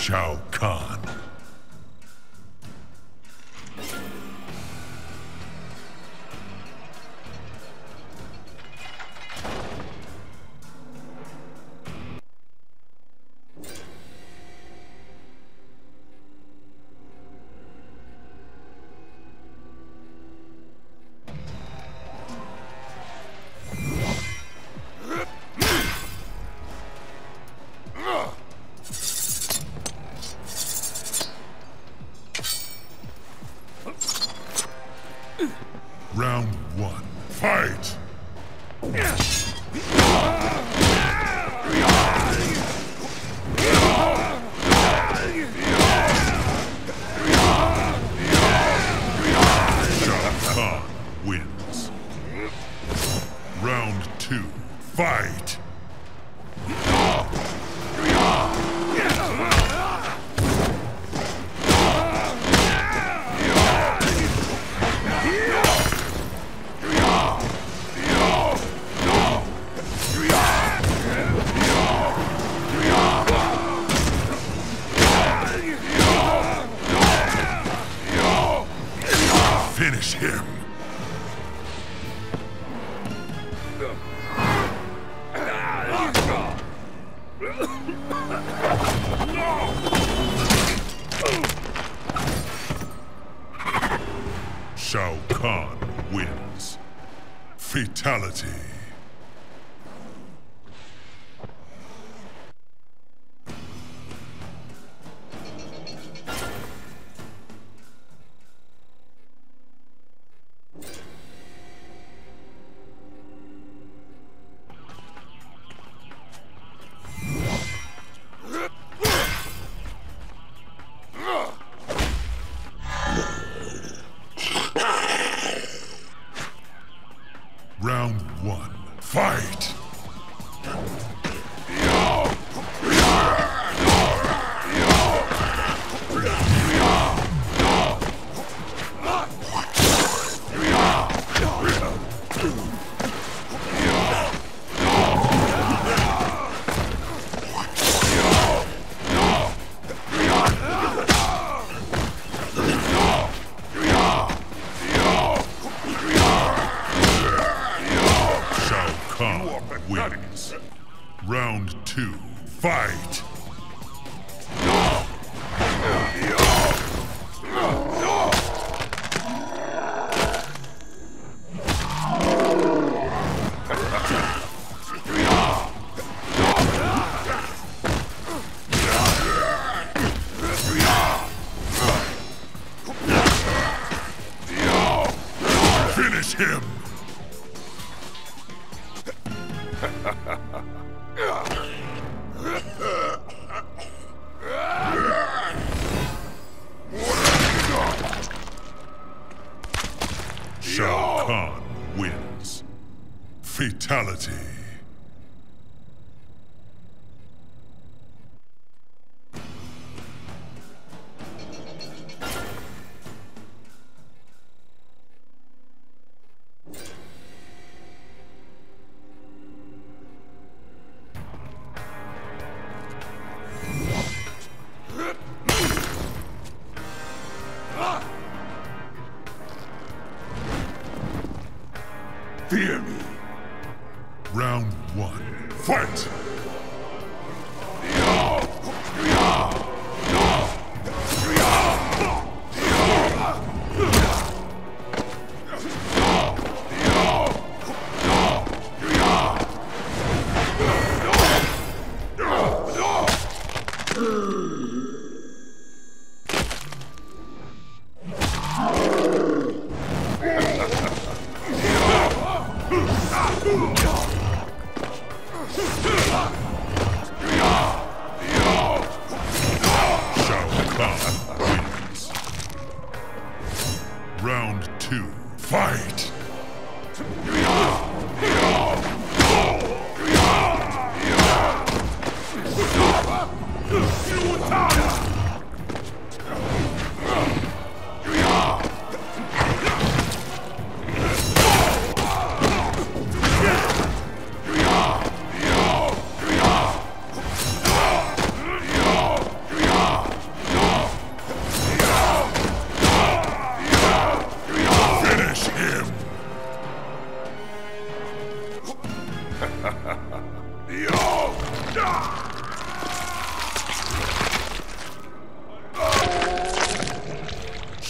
Shao Kahn. Round one. Fight! Shao wins. Round two. Fight!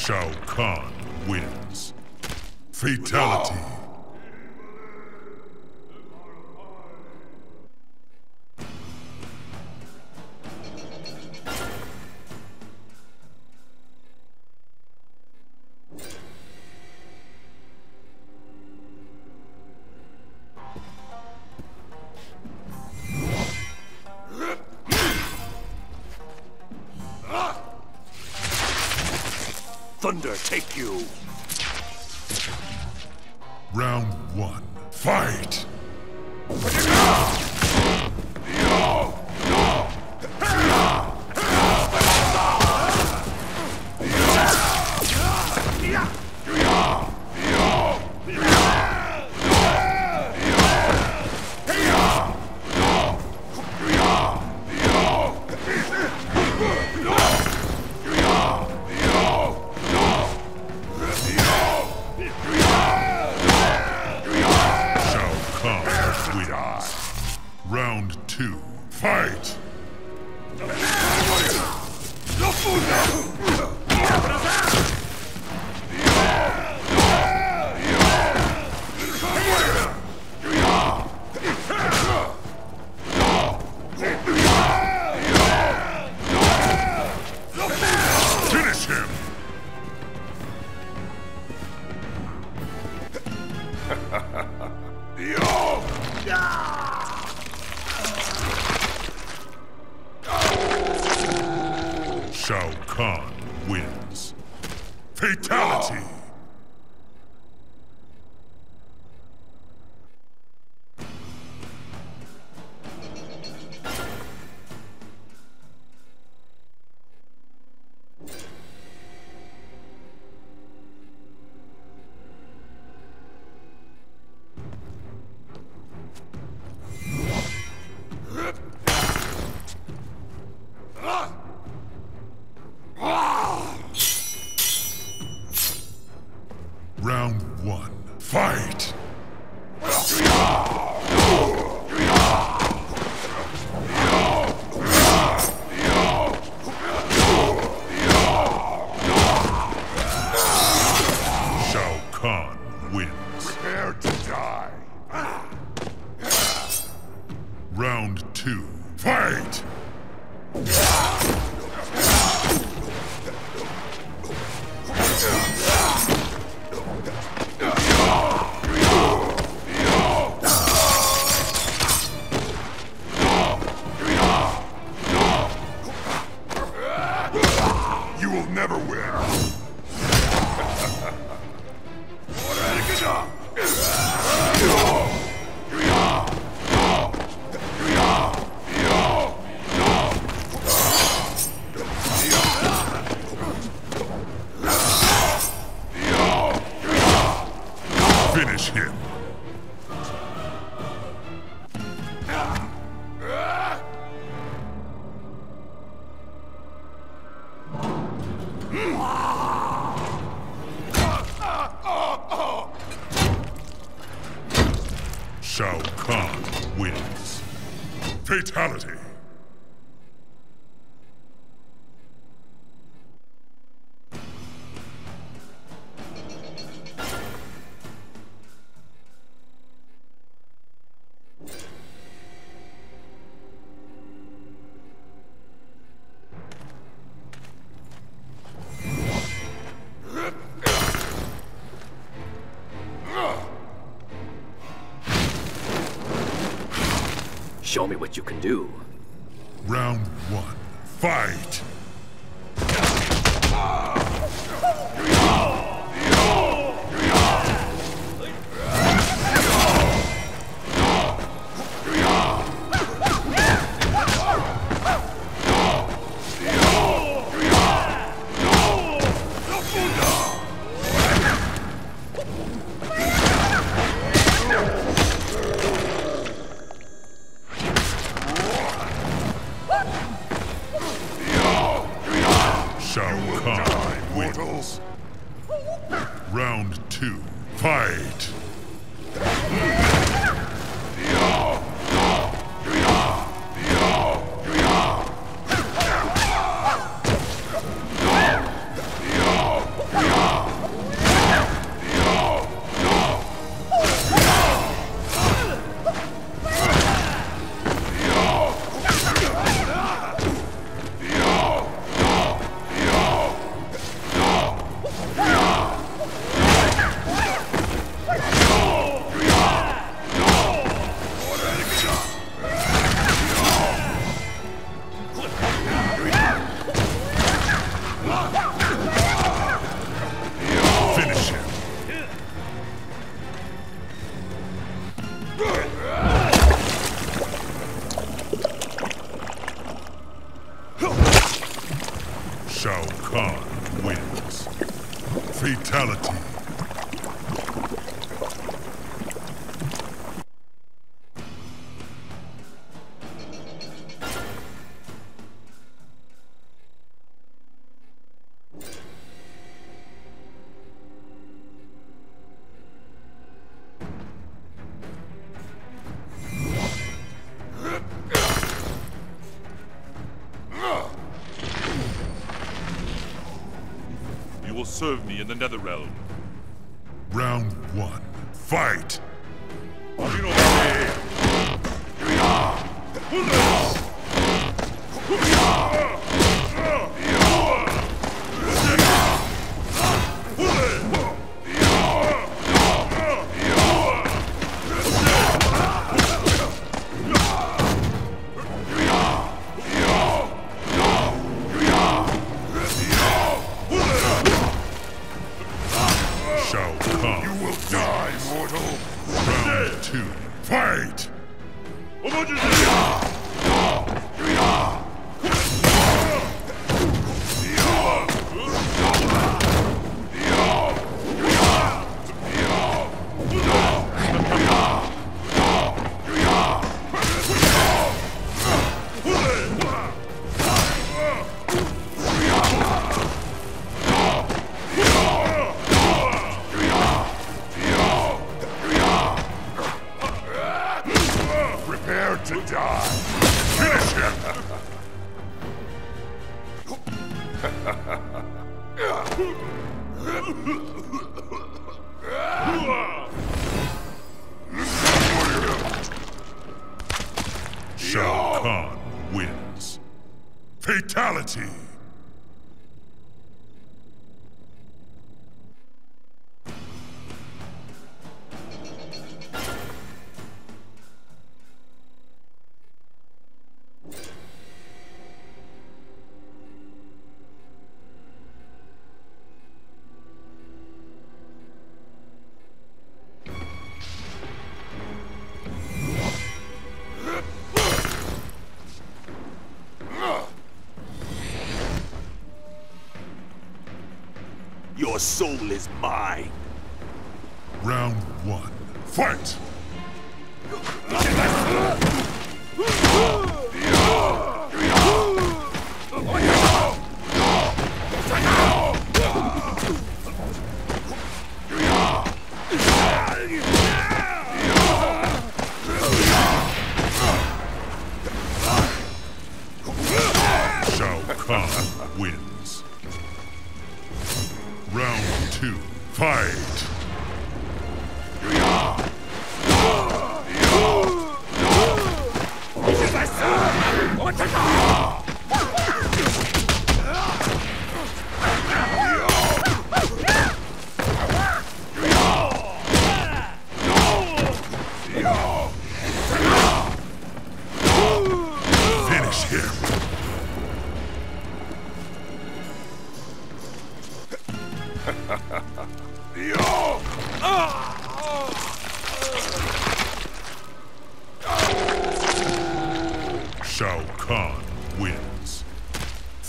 Shao Kahn wins. Fatality. One. Fight! Fatality! Never win! Fatality. Show me what you can do. Round one. Fight! Shao Kahn wins. Round two. Fight! Serve me in the Netherrealm. Round one. Fight! Fatality! Your soul is mine! Round one. Fight! Shao Kahn wins. Two. Fight!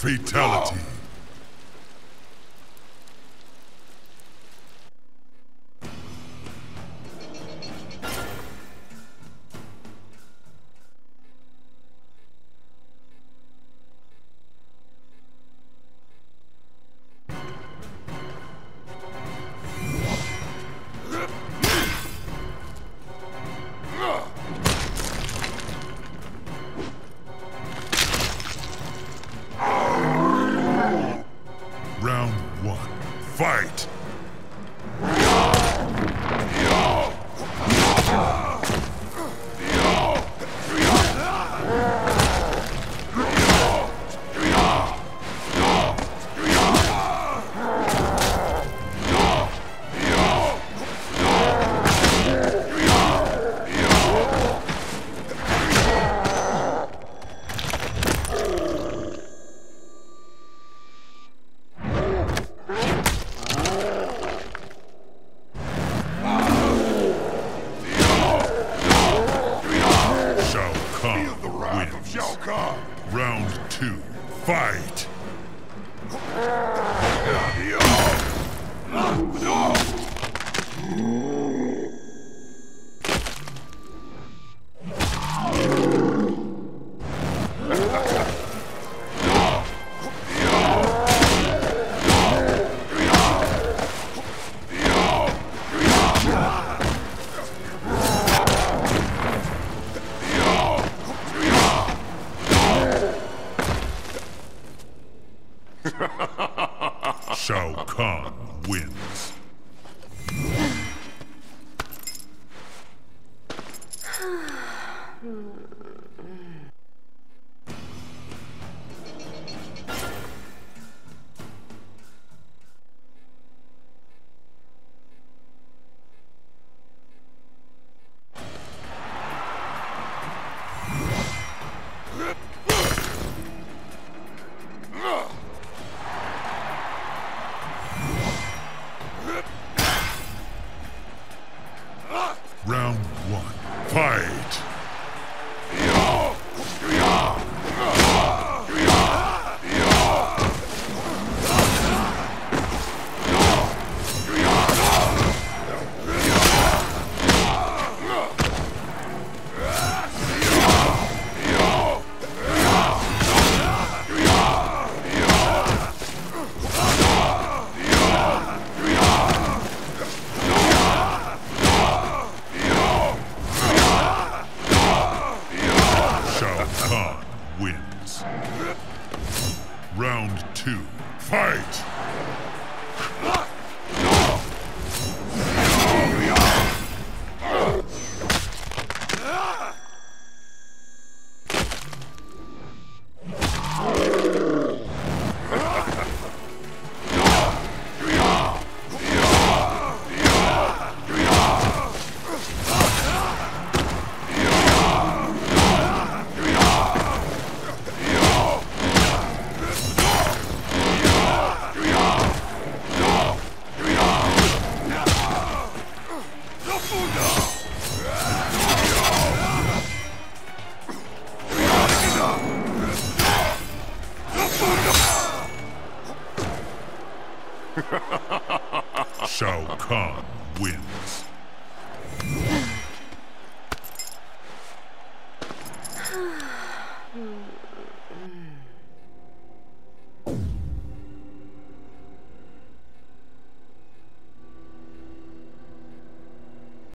Fatality. Kahn Feel the wrath wins. Of Shao Kahn. Round two, fight! Shao Kahn wins. Round one. Fight! Shao two, wins.